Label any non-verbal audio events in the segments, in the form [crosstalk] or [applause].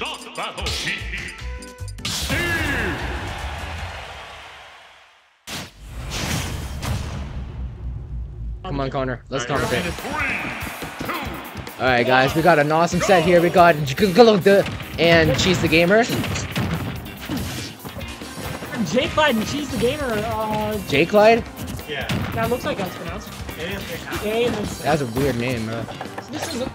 Start battle. Steve. Come on, Connor. Let's Alright, conquer. in Alright, guys, we got an awesome set here. We got Jiggalugda and Cheese the Gamer. Jay Clyde and Cheese the Gamer, uh, J Clyde? Yeah. that looks like how it's pronounced. It is and then That's a weird name, bro. this is a,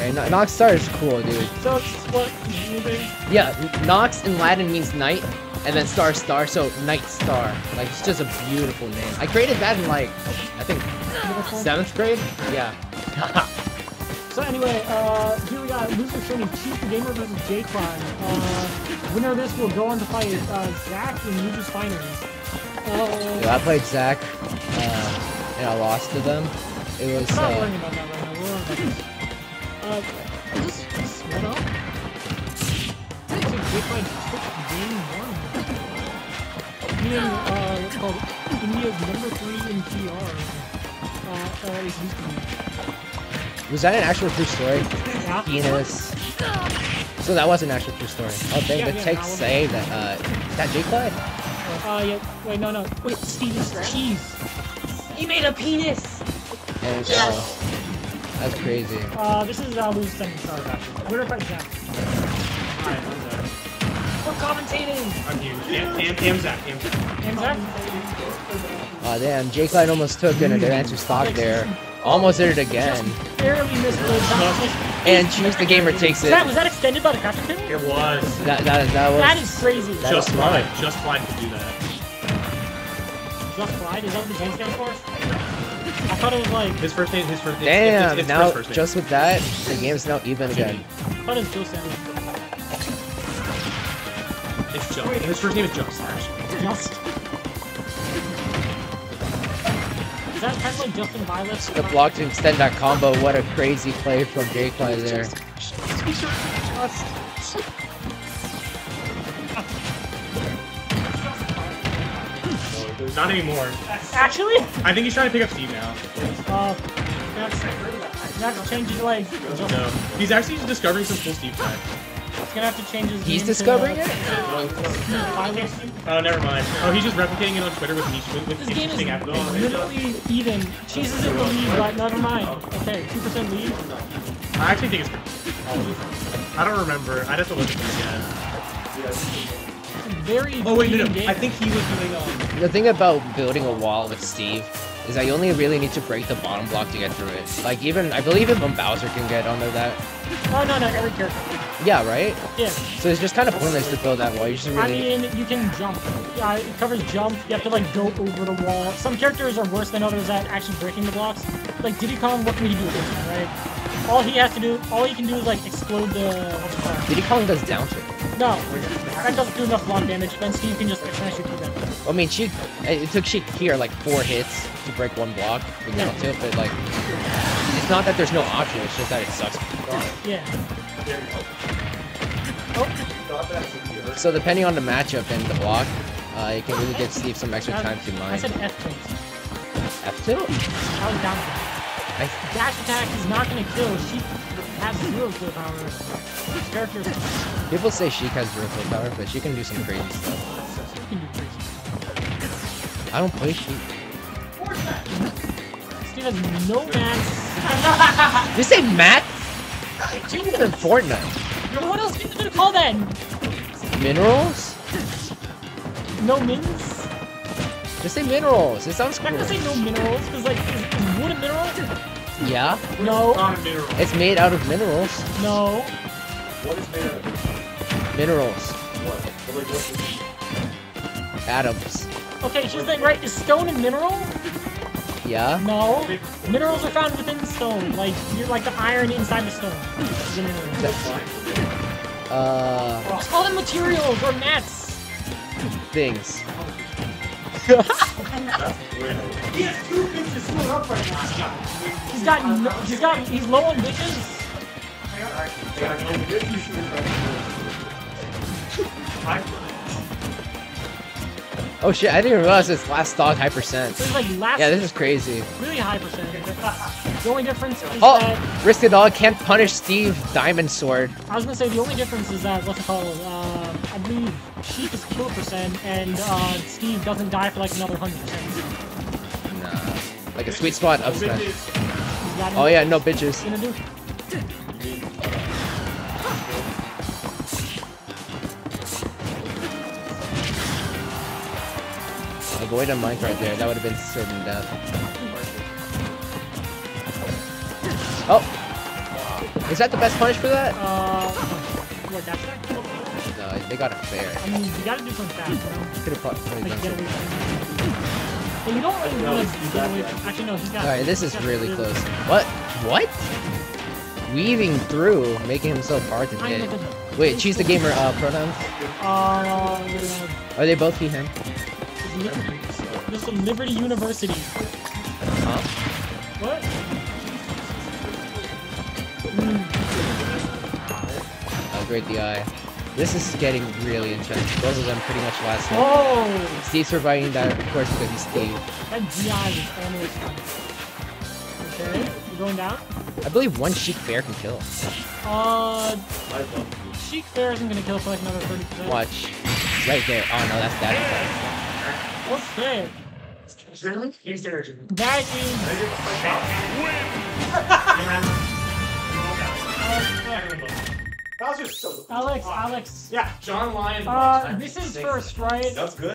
alright, Hey, No- Nox Star is cool, dude. so what. Yeah, Nox in Latin means night, and then Star Star, so Night Star. Like, it's just a beautiful name. I created that in, like, I think, seventh grade? Yeah. [laughs] So anyway, uh, here we got loser training Cheese the Gamer versus Jay Clyde. Uh, winner of this will go on to fight uh, Zach in Losers Finals. Uh, Yeah, I played Zach, uh, and I lost to them. It was, I'm not uh, Uh, is this split up? I think Jay Clyde game one. Being, uh, what's called India's number three in PR. Uh, or at used to be. was that an actual true story? Yeah. Penis. So that was an actual true story. Oh, dang, Yeah, the yeah, text that say that, uh, is that J Clyde? Uh, yeah. Wait, no, no. Wait, Steven's cheese. He made a penis. And, uh, that's crazy. Uh, this is uh, Lose Second Star actually. Winner fight Zach. Alright, I'm Zach. We're commentating. I'm huge. Am, am, am Zach. Am Zach. And Zach? Oh damn, J Clyde almost took an advantage stock there. Almost did it again. Barely missed the bounce. And Cheese the Gamer takes it. Zach, was that extended by the crafting table? It was. That, that, that was... That is crazy. That Just was smart. Clyde. Just Clyde could do that. Just Clyde? Is that what the J stands for? I thought it was like, His first name. His first name. Damn, it's, it's now, first, first name. just with that, the game's now even again. I thought it was Joe Sanders. It's Just. His first name is Just. Actually. Just. Is that kind of like Justin Violet's? The block to extend that combo, what a crazy play from J Clyde there. Not anymore. Actually? I think he's trying to pick up Steve now. Uh, that's, that's changing like, just, No, he's actually just discovering some cool Steve tech. it's gonna have to change his He's discovering to, it? Oh, never mind. Oh, he's just replicating it on Twitter with niche with, with This game is interesting literally even. Cheese is in the lead, but never mind. Okay, 2% lead. I actually think it's. I don't remember. I'd have to look at this again. Very Oh wait, no, even no. I think he was doing um. The thing about building a wall with Steve is that you only really need to break the bottom block to get through it. Like even, I believe even Bowser can get under that. Oh no, no, every character. Yeah, right? Yeah. So it's just kind of pointless to build that wall. You just I really... mean, you can jump. Yeah, it covers jump. You have to like go over the wall. Some characters are worse than others at actually breaking the blocks. Like Diddy Kong, what can he do against that, right? All he has to do, all he can do is like explode the. What's it called? Diddy Kong does down shit. No, that doesn't do enough block damage. Then Steve can just smash you through that. I mean, she it took she here like four hits to break one block with down tilt, but like it's not that there's no option. It's just that it sucks. Yeah. Oh, So depending on the matchup and the block, uh, it can really get Steve some extra time to I said F tilt. F tilt. I was down. I, Dash attack is not gonna kill. She has zero kill power. This character people say Sheik has zero kill power, but she can do some crazy stuff. can do crazy. I don't play Sheik. Steve has no. Did you say Matt? Sheik is in Fortnite. What else are you gonna call that? Minerals? No mins? Just say minerals. It sounds I'm not cool. gonna say no minerals, because like, is, is wood a mineral? Yeah, No, Not a mineral. it's made out of minerals. no. What is minerals. Minerals. What? Atoms. Okay, she's like, right, is stone a mineral? Yeah. No. Minerals are found within stone, like, you're like the iron inside the stone. is a mineral. Uh, Just call them materials or mats. things. He's two bitches screwed up right now. He's got, no, he's got, he's low on bitches. Oh shit, I didn't even realize it's last dog high percent. So it's like last Yeah, this is crazy. really high percentage. The only difference is Oh, that Risk the Dog can't punish Steve Diamond Sword. I was gonna say the only difference is that what's it called? Uh, I believe Sheik is kill percent and uh, Steve doesn't die for like another hundred percent. Nah. Like a sweet spot up smash. Oh yeah, no bitches. Avoid a mic right there. That would have been certain death. Oh! Is that the best punish for that? Uh, what dash attack? No, they got it fair. I mean, you gotta do something fast, you? Could have probably Like done something. away from you don't really want to get away from. Actually, no, he's got. Alright, this is really the- close. What? What? Weaving through, making himself hard to hit. Wait, Cheese the Gamer uh, pronouns. Uh, Are they both he, him? This is Liberty University. Huh? What? Mm, Oh, great DI. This is getting really intense. Both of them pretty much last hit. Oh, Steve's surviving that, of course, because he's Steve. that GI was almost done. Okay, you going down? I believe one Sheik fair can kill. Uh, Sheik fair isn't gonna kill for like another 30%. Watch. Right there. Oh no, that's that. Okay. That is. Uh, Alex, Alex. Yeah, John Lyon. Uh, this is first, right? That's good.